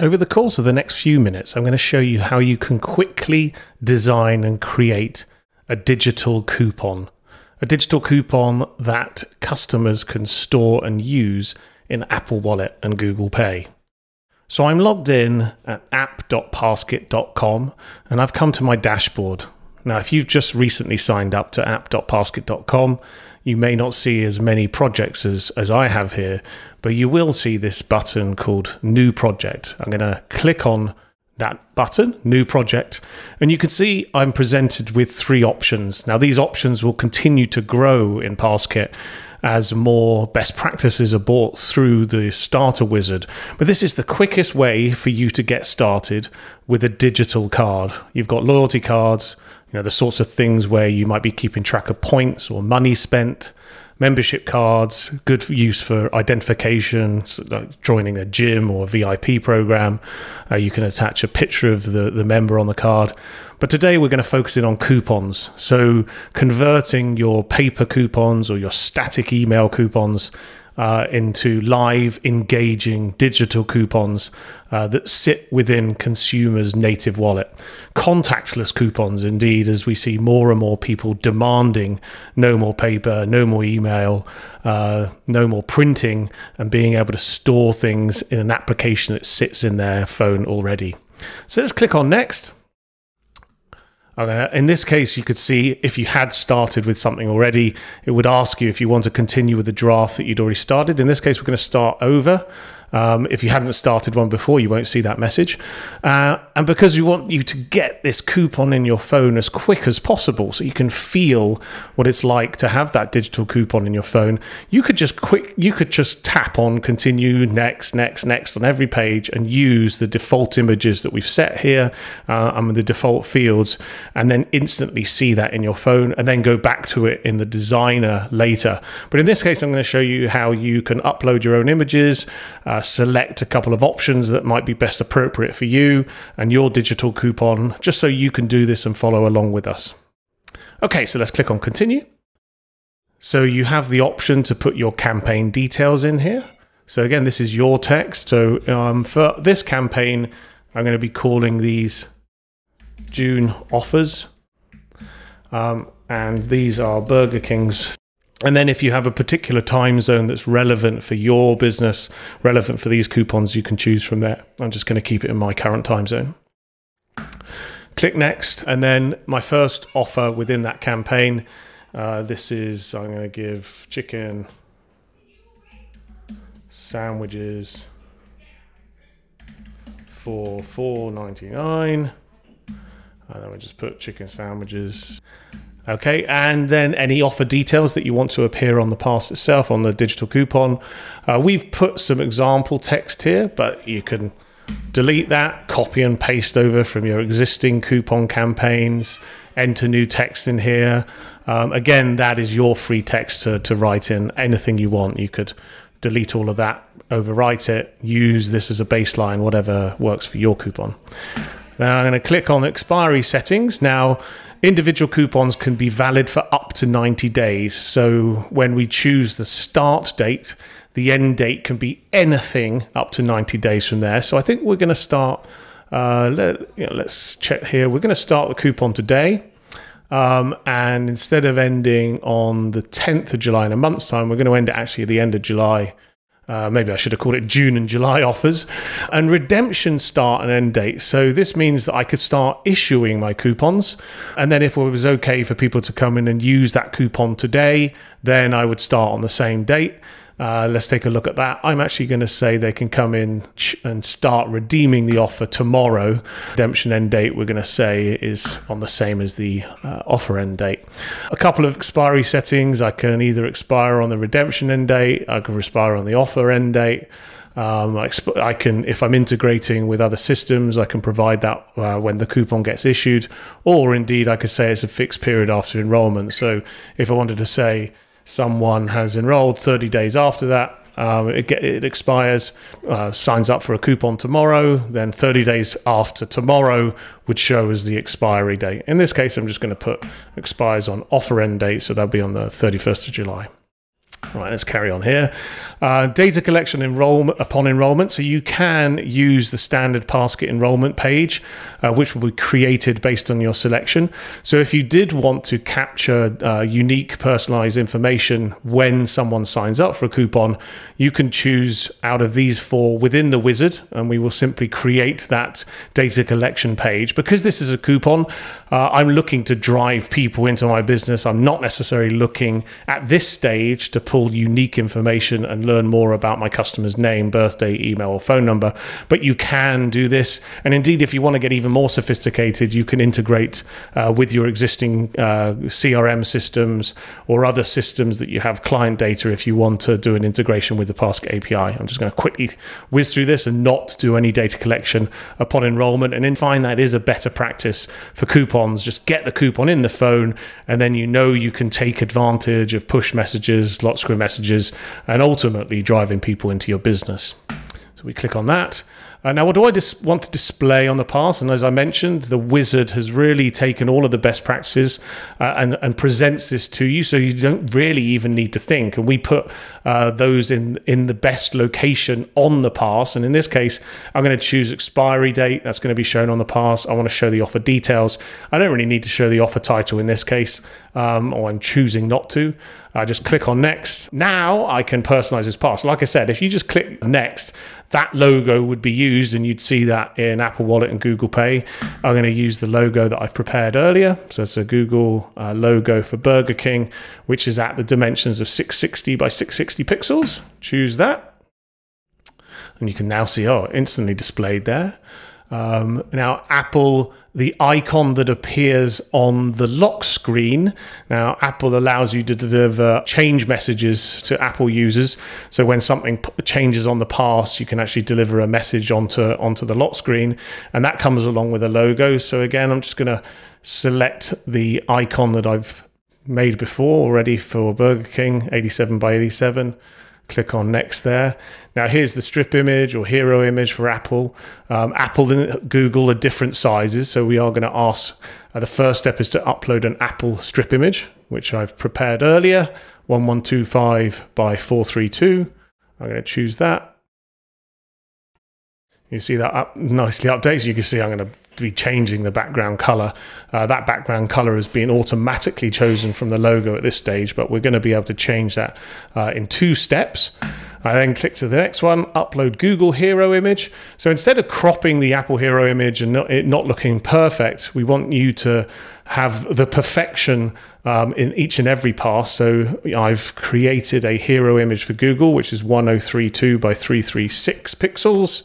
Over the course of the next few minutes, I'm going to show you how you can quickly design and create a digital coupon. A digital coupon that customers can store and use in Apple Wallet and Google Pay. So I'm logged in at app.passkit.com and I've come to my dashboard. Now, if you've just recently signed up to app.passkit.com, you may not see as many projects as, as I have here, but you will see this button called New Project. I'm going to click on that button, New Project, and you can see I'm presented with three options. Now, these options will continue to grow in Passkit as more best practices are brought through the starter wizard. But this is the quickest way for you to get started with a digital card. You've got loyalty cards, you know, the sorts of things where you might be keeping track of points or money spent, membership cards, good use for identification, like joining a gym or a VIP program. Uh, you can attach a picture of the, the member on the card. But today we're going to focus in on coupons. So converting your paper coupons or your static email coupons uh, into live, engaging digital coupons uh, that sit within consumers' native wallet. Contactless coupons, indeed, as we see more and more people demanding no more paper, no more email, uh, no more printing, and being able to store things in an application that sits in their phone already. So let's click on next. In this case, you could see if you had started with something already, it would ask you if you want to continue with the draft that you'd already started. In this case, we're going to start over. Um, if you hadn't started one before, you won't see that message. Uh, and because we want you to get this coupon in your phone as quick as possible, so you can feel what it's like to have that digital coupon in your phone, you could just quick, you could just tap on continue, next, next, next on every page, and use the default images that we've set here uh, and the default fields, and then instantly see that in your phone, and then go back to it in the designer later. But in this case, I'm going to show you how you can upload your own images. Uh, select a couple of options that might be best appropriate for you and your digital coupon, just so you can do this and follow along with us. Okay, so let's click on continue. So you have the option to put your campaign details in here. So again, this is your text. So um, for this campaign, I'm going to be calling these June offers. Um, and these are Burger King's and then if you have a particular time zone that's relevant for your business, relevant for these coupons, you can choose from there. I'm just going to keep it in my current time zone. Click next. And then my first offer within that campaign, uh, this is, I'm going to give chicken sandwiches for 4.99 and then we just put chicken sandwiches Okay, and then any offer details that you want to appear on the pass itself on the digital coupon. Uh, we've put some example text here, but you can delete that, copy and paste over from your existing coupon campaigns, enter new text in here. Um, again, that is your free text to, to write in anything you want. You could delete all of that, overwrite it, use this as a baseline, whatever works for your coupon. Now I'm going to click on expiry settings. Now, individual coupons can be valid for up to 90 days. So when we choose the start date, the end date can be anything up to 90 days from there. So I think we're going to start, uh, let, you know, let's check here. We're going to start the coupon today. Um, and instead of ending on the 10th of July in a month's time, we're going to end it actually at the end of July uh, maybe I should have called it June and July offers, and redemption start and end date. So this means that I could start issuing my coupons, and then if it was okay for people to come in and use that coupon today, then I would start on the same date. Uh, let's take a look at that. I'm actually going to say they can come in and start redeeming the offer tomorrow. Redemption end date, we're going to say, is on the same as the uh, offer end date. A couple of expiry settings I can either expire on the redemption end date, I can expire on the offer end date. Um, I, can, if I'm integrating with other systems, I can provide that uh, when the coupon gets issued, or indeed I could say it's a fixed period after enrollment. So if I wanted to say someone has enrolled 30 days after that. Um, it, get, it, expires, uh, signs up for a coupon tomorrow, then 30 days after tomorrow would show as the expiry date. In this case, I'm just going to put expires on offer end date, so that'll be on the 31st of July. Right, let's carry on here. Uh, data collection enrollment upon enrollment. So you can use the standard PassKit enrollment page, uh, which will be created based on your selection. So if you did want to capture uh, unique personalized information when someone signs up for a coupon, you can choose out of these four within the wizard, and we will simply create that data collection page. Because this is a coupon, uh, I'm looking to drive people into my business. I'm not necessarily looking at this stage to pull unique information and learn more about my customer's name, birthday, email, or phone number. But you can do this. And indeed, if you want to get even more sophisticated, you can integrate uh, with your existing uh, CRM systems or other systems that you have client data if you want to do an integration with the PassKit API. I'm just going to quickly whiz through this and not do any data collection upon enrollment. And then find that is a better practice for coupons. Just get the coupon in the phone, and then you know you can take advantage of push messages, lots messages, and ultimately driving people into your business. So we click on that. Uh, now, what do I just want to display on the pass? And as I mentioned, the wizard has really taken all of the best practices uh, and, and presents this to you, so you don't really even need to think. And we put uh, those in in the best location on the pass. And in this case, I'm going to choose expiry date. That's going to be shown on the pass. I want to show the offer details. I don't really need to show the offer title in this case, um, or I'm choosing not to. I just click on next. Now I can personalize this pass. Like I said, if you just click next, that logo would be used and you'd see that in Apple Wallet and Google Pay. I'm going to use the logo that I've prepared earlier. So it's a Google uh, logo for Burger King, which is at the dimensions of 660 by 660 pixels. Choose that. And you can now see, oh, instantly displayed there. Um, now, Apple, the icon that appears on the lock screen, now Apple allows you to deliver change messages to Apple users. So when something changes on the pass, you can actually deliver a message onto onto the lock screen, and that comes along with a logo. So again, I'm just going to select the icon that I've made before already for Burger King, 87 by 87 click on next there. Now here's the strip image or hero image for Apple. Um, Apple and Google are different sizes, so we are going to ask, uh, the first step is to upload an Apple strip image, which I've prepared earlier, 1125 by 432. I'm going to choose that. You see that up nicely updated. You can see I'm going to be changing the background color. Uh, that background color has been automatically chosen from the logo at this stage, but we're going to be able to change that uh, in two steps. I then click to the next one, upload Google Hero image. So instead of cropping the Apple Hero image and not, it not looking perfect, we want you to have the perfection um, in each and every pass. So I've created a hero image for Google, which is 1032 by 336 pixels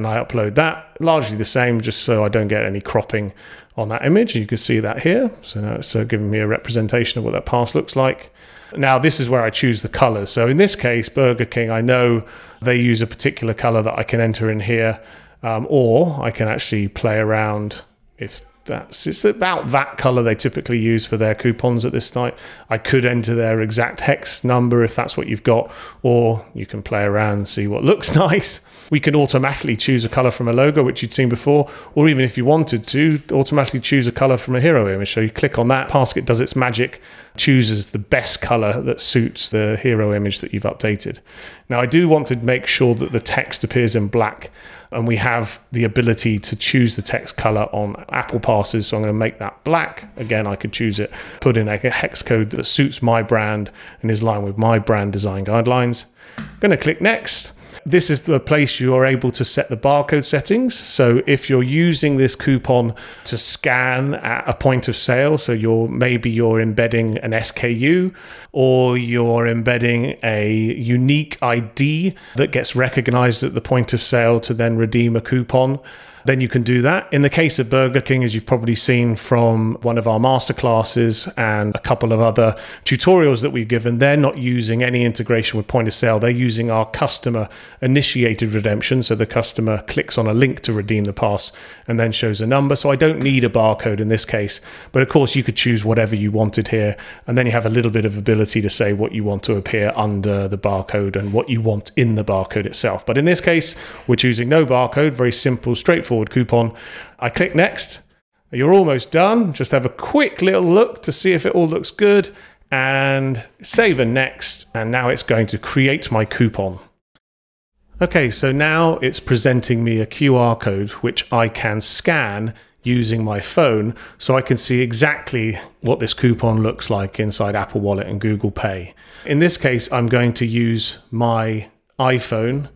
and I upload that largely the same just so I don't get any cropping on that image. You can see that here. So now it's uh, giving me a representation of what that pass looks like. Now this is where I choose the colors. So in this case, Burger King, I know they use a particular color that I can enter in here, um, or I can actually play around if that's it's about that color they typically use for their coupons at this site. I could enter their exact hex number if that's what you've got, or you can play around and see what looks nice. We can automatically choose a color from a logo, which you'd seen before, or even if you wanted to, automatically choose a color from a hero image. So you click on that, PassKit does its magic, chooses the best color that suits the hero image that you've updated. Now I do want to make sure that the text appears in black and we have the ability to choose the text color on Apple passes. So I'm going to make that black. Again, I could choose it, put in a hex code that suits my brand and is line with my brand design guidelines. I'm going to click next. This is the place you are able to set the barcode settings. So if you're using this coupon to scan at a point of sale, so you're maybe you're embedding an SKU or you're embedding a unique ID that gets recognized at the point of sale to then redeem a coupon then you can do that. In the case of Burger King, as you've probably seen from one of our masterclasses and a couple of other tutorials that we've given, they're not using any integration with point of sale. They're using our customer initiated redemption. So the customer clicks on a link to redeem the pass and then shows a number. So I don't need a barcode in this case. But of course, you could choose whatever you wanted here. And then you have a little bit of ability to say what you want to appear under the barcode and what you want in the barcode itself. But in this case, we're choosing no barcode, very simple, straightforward straightforward coupon. I click next. You're almost done. Just have a quick little look to see if it all looks good. and save and next. And now it's going to create my coupon. Okay, so now it's presenting me a QR code which I can scan using my phone so I can see exactly what this coupon looks like inside Apple Wallet and Google Pay. In this case, I'm going to use my iPhone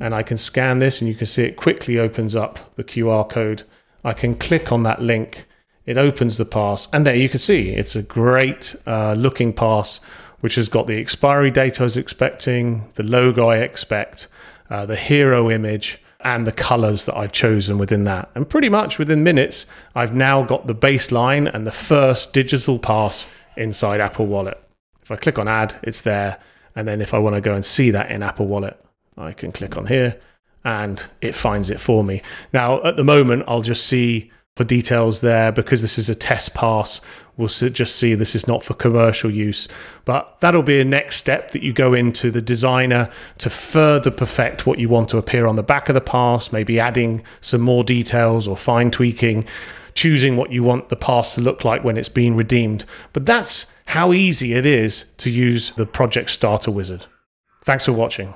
and I can scan this and you can see it quickly opens up the QR code. I can click on that link, it opens the pass, and there you can see it's a great uh, looking pass which has got the expiry date I was expecting, the logo I expect, uh, the hero image, and the colors that I've chosen within that. And pretty much within minutes, I've now got the baseline and the first digital pass inside Apple Wallet. If I click on add, it's there. And then if I want to go and see that in Apple Wallet, I can click on here and it finds it for me. Now, at the moment, I'll just see for details there because this is a test pass. We'll just see this is not for commercial use, but that'll be a next step that you go into the designer to further perfect what you want to appear on the back of the pass, maybe adding some more details or fine tweaking, choosing what you want the pass to look like when it's being redeemed. But that's how easy it is to use the Project Starter Wizard. Thanks for watching.